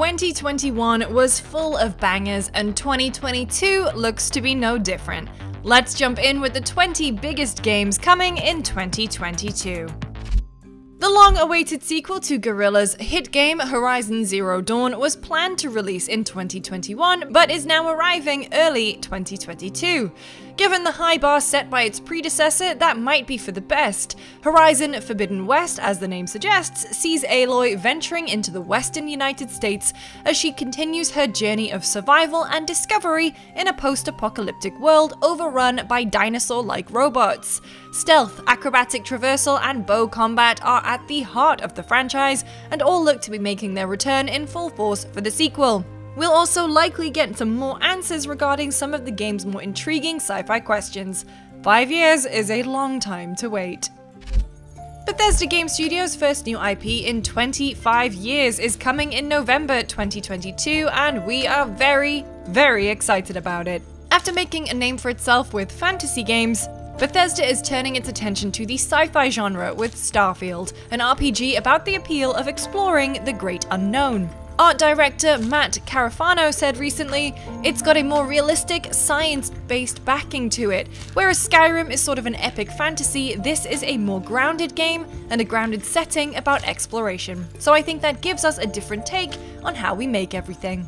2021 was full of bangers, and 2022 looks to be no different. Let's jump in with the 20 biggest games coming in 2022. The long awaited sequel to Guerrilla's hit game Horizon Zero Dawn was planned to release in 2021, but is now arriving early 2022. Given the high bar set by its predecessor, that might be for the best. Horizon Forbidden West, as the name suggests, sees Aloy venturing into the western United States as she continues her journey of survival and discovery in a post apocalyptic world overrun by dinosaur like robots. Stealth, acrobatic traversal, and bow combat are at the heart of the franchise, and all look to be making their return in full force for the sequel. We'll also likely get some more answers regarding some of the game's more intriguing sci-fi questions. Five years is a long time to wait. Bethesda Game Studios' first new IP in 25 years is coming in November 2022, and we are very, very excited about it. After making a name for itself with fantasy games, Bethesda is turning its attention to the sci-fi genre with Starfield, an RPG about the appeal of exploring the great unknown. Art director Matt Carofano said recently, it's got a more realistic, science-based backing to it. Whereas Skyrim is sort of an epic fantasy, this is a more grounded game and a grounded setting about exploration. So I think that gives us a different take on how we make everything.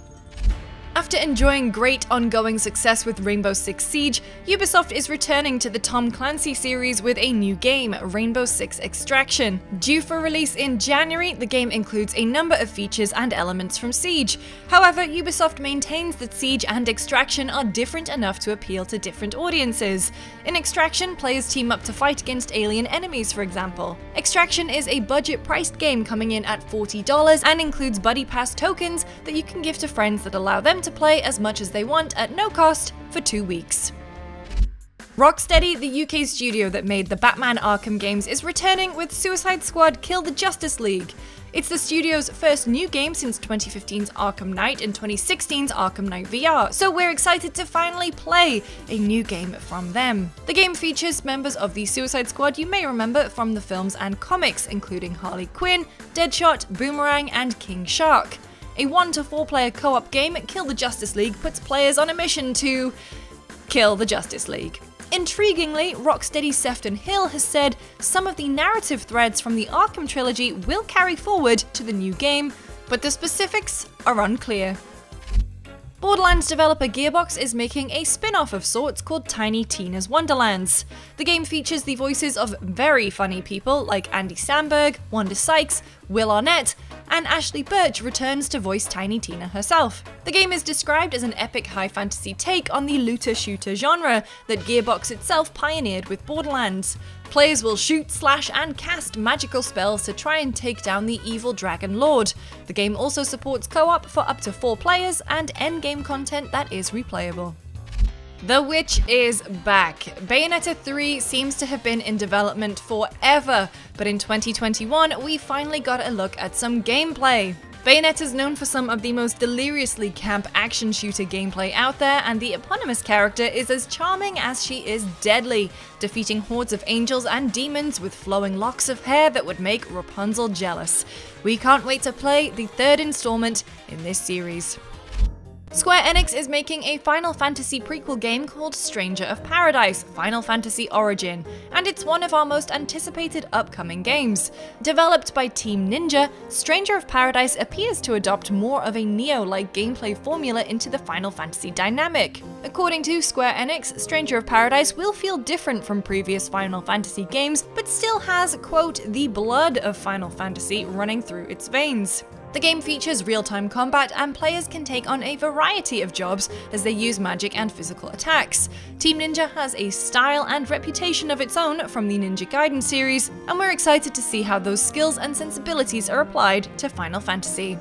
After enjoying great ongoing success with Rainbow Six Siege, Ubisoft is returning to the Tom Clancy series with a new game, Rainbow Six Extraction. Due for release in January, the game includes a number of features and elements from Siege. However, Ubisoft maintains that Siege and Extraction are different enough to appeal to different audiences. In Extraction, players team up to fight against alien enemies, for example. Extraction is a budget-priced game coming in at $40 and includes Buddy Pass tokens that you can give to friends that allow them to play as much as they want at no cost for two weeks. Rocksteady, the UK studio that made the Batman Arkham games, is returning with Suicide Squad Kill the Justice League. It's the studio's first new game since 2015's Arkham Knight and 2016's Arkham Knight VR, so we're excited to finally play a new game from them. The game features members of the Suicide Squad you may remember from the films and comics, including Harley Quinn, Deadshot, Boomerang, and King Shark. A 1 to 4 player co op game, Kill the Justice League puts players on a mission to kill the Justice League. Intriguingly, Rocksteady's Sefton Hill has said some of the narrative threads from the Arkham trilogy will carry forward to the new game, but the specifics are unclear. Borderlands developer Gearbox is making a spin-off of sorts called Tiny Tina's Wonderlands. The game features the voices of very funny people like Andy Samberg, Wanda Sykes, Will Arnett, and Ashly Burch returns to voice Tiny Tina herself. The game is described as an epic high fantasy take on the looter shooter genre that Gearbox itself pioneered with Borderlands. Players will shoot, slash, and cast magical spells to try and take down the evil Dragon Lord. The game also supports co op for up to four players and endgame content that is replayable. The Witch is back. Bayonetta 3 seems to have been in development forever, but in 2021 we finally got a look at some gameplay. Bayonetta is known for some of the most deliriously camp action shooter gameplay out there, and the eponymous character is as charming as she is deadly, defeating hordes of angels and demons with flowing locks of hair that would make Rapunzel jealous. We can't wait to play the third installment in this series. Square Enix is making a Final Fantasy prequel game called Stranger of Paradise Final Fantasy Origin, and it's one of our most anticipated upcoming games. Developed by Team Ninja, Stranger of Paradise appears to adopt more of a Nioh like gameplay formula into the Final Fantasy dynamic. According to Square Enix, Stranger of Paradise will feel different from previous Final Fantasy games, but still has, quote, the blood of Final Fantasy running through its veins. The game features real-time combat and players can take on a variety of jobs as they use magic and physical attacks. Team Ninja has a style and reputation of its own from the Ninja Gaiden series, and we're excited to see how those skills and sensibilities are applied to Final Fantasy.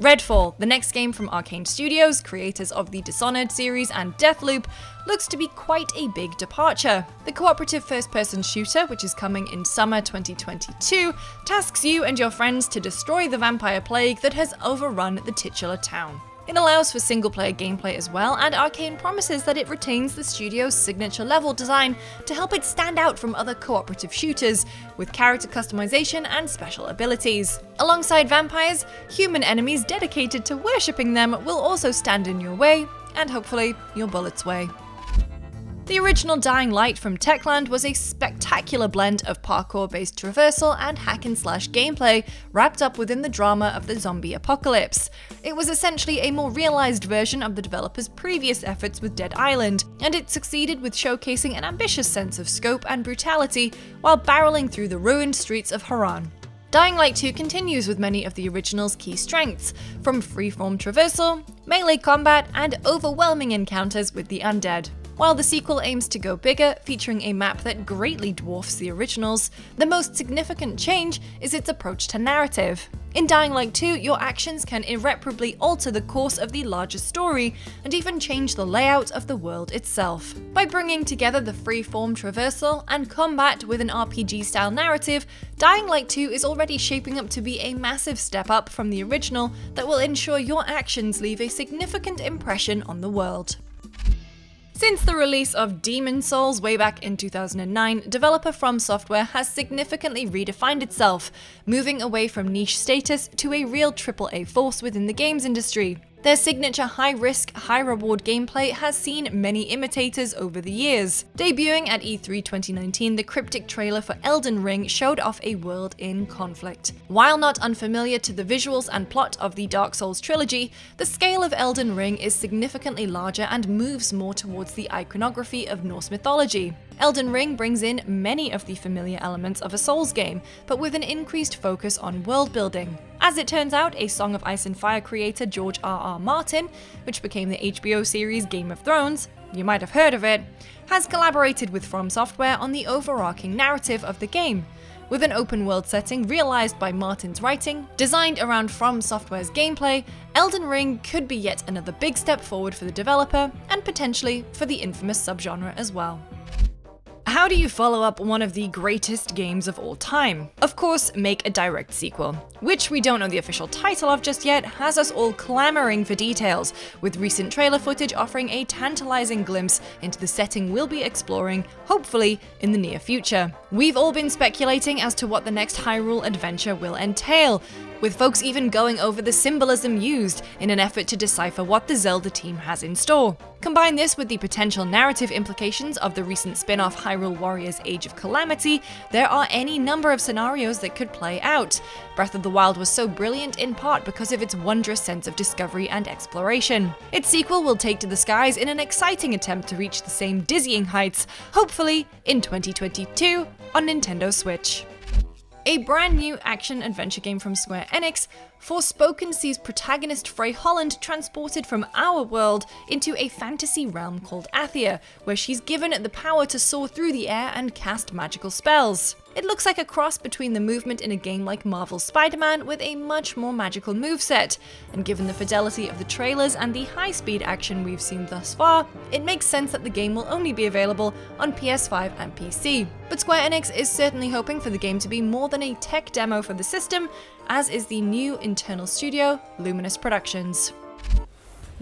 Redfall, the next game from Arkane Studios, creators of the Dishonored series and Deathloop, looks to be quite a big departure. The cooperative first-person shooter, which is coming in summer 2022, tasks you and your friends to destroy the vampire plague that has overrun the titular town. It allows for single player gameplay as well, and Arkane promises that it retains the studio's signature level design to help it stand out from other cooperative shooters, with character customization and special abilities. Alongside vampires, human enemies dedicated to worshipping them will also stand in your way, and hopefully your bullets way. The original Dying Light from Techland was a spectacular blend of parkour-based traversal and hack and slash gameplay wrapped up within the drama of the zombie apocalypse. It was essentially a more realized version of the developer's previous efforts with Dead Island, and it succeeded with showcasing an ambitious sense of scope and brutality while barreling through the ruined streets of Harran. Dying Light 2 continues with many of the original's key strengths, from freeform traversal, melee combat, and overwhelming encounters with the undead. While the sequel aims to go bigger, featuring a map that greatly dwarfs the originals, the most significant change is its approach to narrative. In Dying Light 2, your actions can irreparably alter the course of the larger story and even change the layout of the world itself. By bringing together the free-form traversal and combat with an RPG-style narrative, Dying Light 2 is already shaping up to be a massive step up from the original that will ensure your actions leave a significant impression on the world. Since the release of Demon's Souls way back in 2009, developer From Software has significantly redefined itself, moving away from niche status to a real AAA force within the games industry. Their signature high-risk, high-reward gameplay has seen many imitators over the years. Debuting at E3 2019, the cryptic trailer for Elden Ring showed off a world in conflict. While not unfamiliar to the visuals and plot of the Dark Souls trilogy, the scale of Elden Ring is significantly larger and moves more towards the iconography of Norse mythology. Elden Ring brings in many of the familiar elements of a Souls game, but with an increased focus on world building. As it turns out, A Song of Ice and Fire creator George R.R. Martin, which became the HBO series Game of Thrones, you might have heard of it, has collaborated with From Software on the overarching narrative of the game. With an open world setting realized by Martin's writing, designed around From Software's gameplay, Elden Ring could be yet another big step forward for the developer, and potentially for the infamous subgenre as well. How do you follow up one of the greatest games of all time? Of course, make a direct sequel, which we don't know the official title of just yet, has us all clamoring for details, with recent trailer footage offering a tantalizing glimpse into the setting we'll be exploring, hopefully, in the near future. We've all been speculating as to what the next Hyrule adventure will entail, with folks even going over the symbolism used in an effort to decipher what the Zelda team has in store. Combine this with the potential narrative implications of the recent spin off Hyrule Warriors Age of Calamity, there are any number of scenarios that could play out. Breath of the Wild was so brilliant in part because of its wondrous sense of discovery and exploration. Its sequel will take to the skies in an exciting attempt to reach the same dizzying heights, hopefully in 2022 on Nintendo Switch. A brand new action adventure game from Square Enix, Forspoken sees protagonist Frey Holland transported from our world into a fantasy realm called Athia, where she's given the power to soar through the air and cast magical spells. It looks like a cross between the movement in a game like Marvel's Spider-Man with a much more magical moveset, and given the fidelity of the trailers and the high-speed action we've seen thus far, it makes sense that the game will only be available on PS5 and PC. But Square Enix is certainly hoping for the game to be more than a tech demo for the system, as is the new internal studio, Luminous Productions.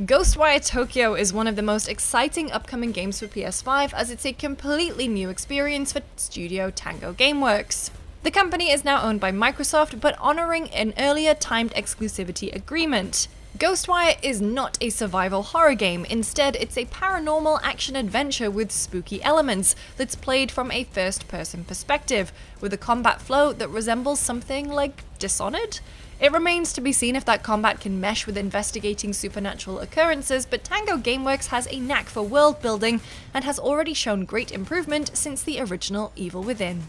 Ghostwire Tokyo is one of the most exciting upcoming games for PS5 as it's a completely new experience for studio Tango Gameworks. The company is now owned by Microsoft but honoring an earlier timed exclusivity agreement. Ghostwire is not a survival horror game, instead it's a paranormal action adventure with spooky elements that's played from a first person perspective, with a combat flow that resembles something like Dishonored? It remains to be seen if that combat can mesh with investigating supernatural occurrences, but Tango Gameworks has a knack for world building and has already shown great improvement since the original Evil Within.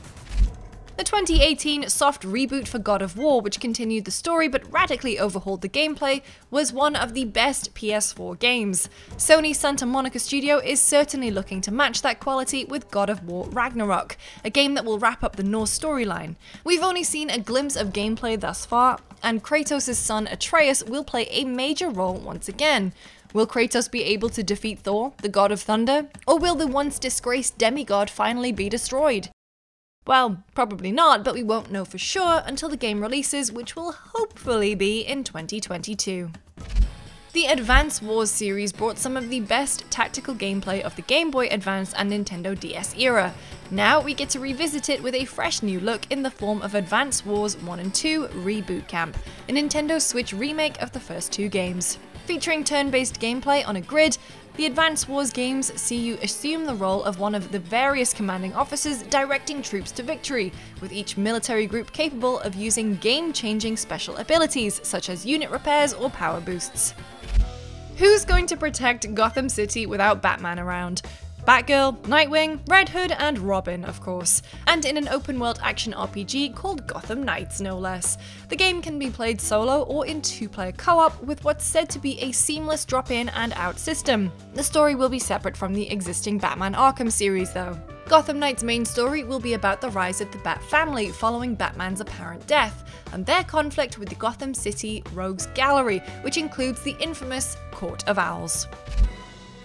The 2018 soft reboot for God of War, which continued the story but radically overhauled the gameplay, was one of the best PS4 games. Sony Santa Monica Studio is certainly looking to match that quality with God of War Ragnarok, a game that will wrap up the Norse storyline. We've only seen a glimpse of gameplay thus far, and Kratos' son Atreus will play a major role once again. Will Kratos be able to defeat Thor, the god of thunder? Or will the once disgraced demigod finally be destroyed? Well, probably not, but we won't know for sure until the game releases, which will hopefully be in 2022. The Advance Wars series brought some of the best tactical gameplay of the Game Boy Advance and Nintendo DS era. Now we get to revisit it with a fresh new look in the form of Advance Wars 1 and 2 Reboot Camp, a Nintendo Switch remake of the first two games. Featuring turn-based gameplay on a grid, the Advance Wars games see you assume the role of one of the various commanding officers directing troops to victory, with each military group capable of using game-changing special abilities such as unit repairs or power boosts. Who's going to protect Gotham City without Batman around? Batgirl, Nightwing, Red Hood, and Robin, of course, and in an open world action RPG called Gotham Knights, no less. The game can be played solo or in two player co op with what's said to be a seamless drop in and out system. The story will be separate from the existing Batman Arkham series, though. Gotham Knights' main story will be about the rise of the Bat family following Batman's apparent death, and their conflict with the Gotham City Rogues Gallery, which includes the infamous Court of Owls.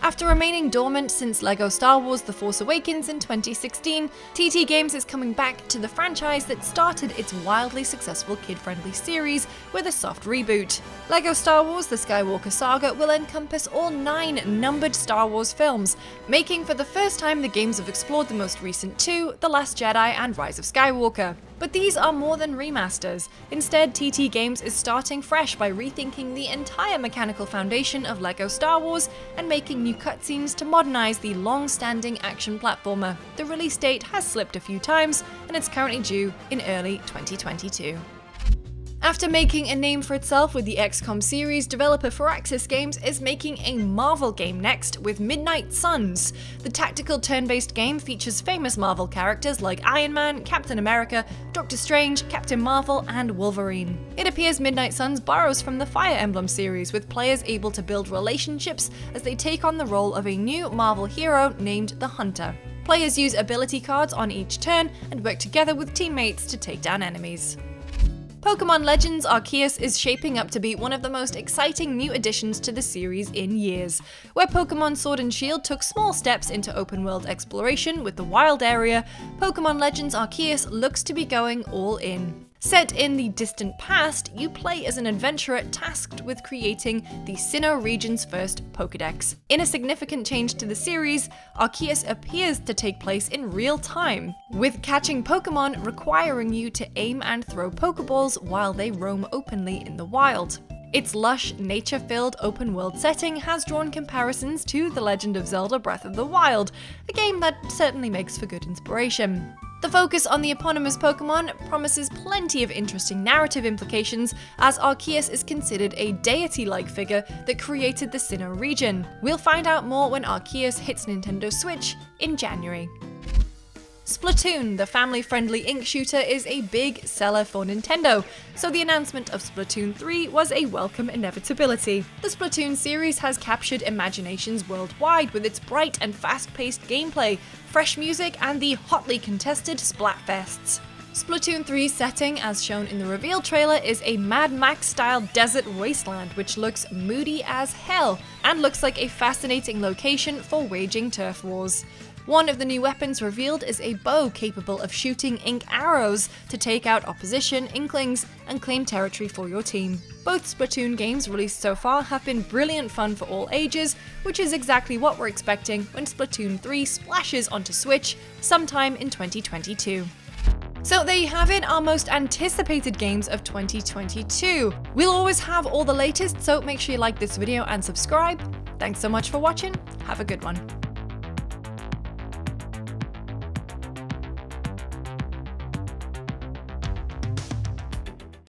After remaining dormant since LEGO Star Wars The Force Awakens in 2016, TT Games is coming back to the franchise that started its wildly successful kid-friendly series with a soft reboot. LEGO Star Wars The Skywalker Saga will encompass all nine numbered Star Wars films, making for the first time the games have explored the most recent two, The Last Jedi and Rise of Skywalker. But these are more than remasters. Instead, TT Games is starting fresh by rethinking the entire mechanical foundation of LEGO Star Wars and making new cutscenes to modernize the long-standing action platformer. The release date has slipped a few times, and it's currently due in early 2022. After making a name for itself with the XCOM series, developer Firaxis Games is making a Marvel game next with Midnight Suns. The tactical turn-based game features famous Marvel characters like Iron Man, Captain America, Doctor Strange, Captain Marvel, and Wolverine. It appears Midnight Suns borrows from the Fire Emblem series, with players able to build relationships as they take on the role of a new Marvel hero named the Hunter. Players use ability cards on each turn and work together with teammates to take down enemies. Pokemon Legends Arceus is shaping up to be one of the most exciting new additions to the series in years. Where Pokemon Sword and Shield took small steps into open world exploration with the wild area, Pokemon Legends Arceus looks to be going all in. Set in the distant past, you play as an adventurer tasked with creating the Sinnoh region's first Pokedex. In a significant change to the series, Arceus appears to take place in real time, with catching Pokemon requiring you to aim and throw Pokeballs while they roam openly in the wild. Its lush, nature filled open world setting has drawn comparisons to The Legend of Zelda Breath of the Wild, a game that certainly makes for good inspiration. The focus on the eponymous Pokemon promises plenty of interesting narrative implications, as Arceus is considered a deity-like figure that created the Sinnoh region. We'll find out more when Arceus hits Nintendo Switch in January. Splatoon, the family-friendly ink shooter, is a big seller for Nintendo, so the announcement of Splatoon 3 was a welcome inevitability. The Splatoon series has captured imaginations worldwide with its bright and fast-paced gameplay, fresh music, and the hotly contested Splatfests. Splatoon 3's setting, as shown in the reveal trailer, is a Mad Max-style desert wasteland which looks moody as hell, and looks like a fascinating location for waging turf wars. One of the new weapons revealed is a bow capable of shooting ink arrows to take out opposition inklings and claim territory for your team. Both Splatoon games released so far have been brilliant fun for all ages, which is exactly what we're expecting when Splatoon 3 splashes onto Switch sometime in 2022. So there you have it, our most anticipated games of 2022. We'll always have all the latest, so make sure you like this video and subscribe. Thanks so much for watching, have a good one.